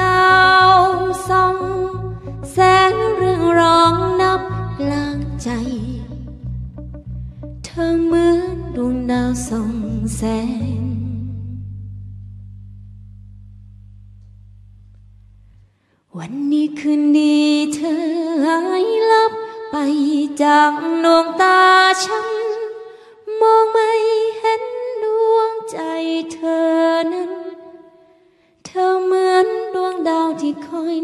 ก้าวซอง แสงเรื่องร้องนับกลางใจ เธอเหมือนดวงดาวส่องแสง วันนี้คืนดีเธอหายลับไปจากดวงตาฉัน มองไม่เห็นดวงใจเธอ ক্ষয়